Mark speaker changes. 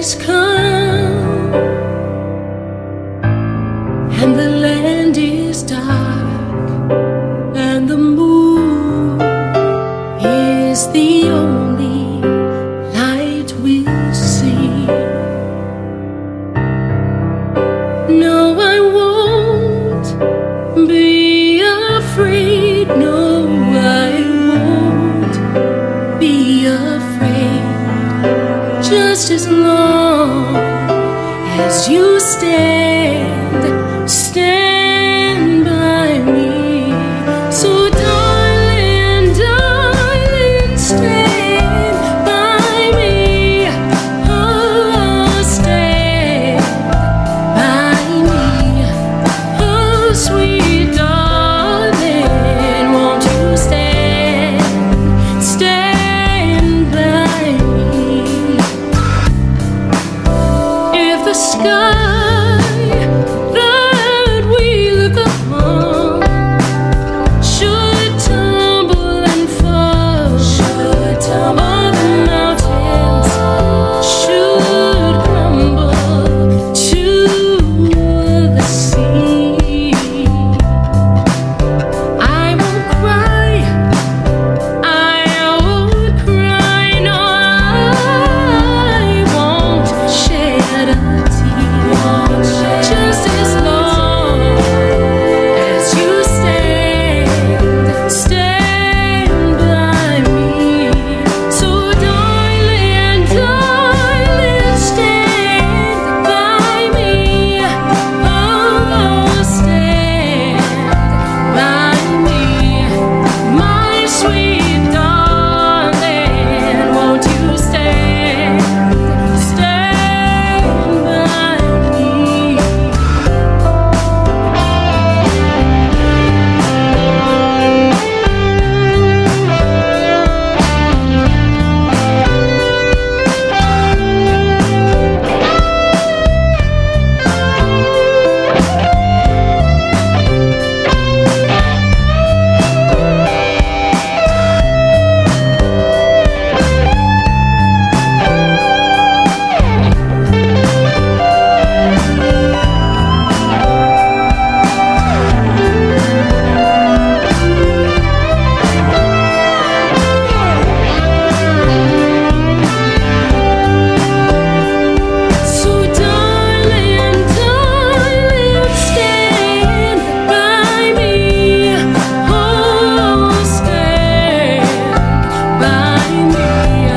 Speaker 1: has come. And the land is dark and the moon is the only as you stand, stand. 你。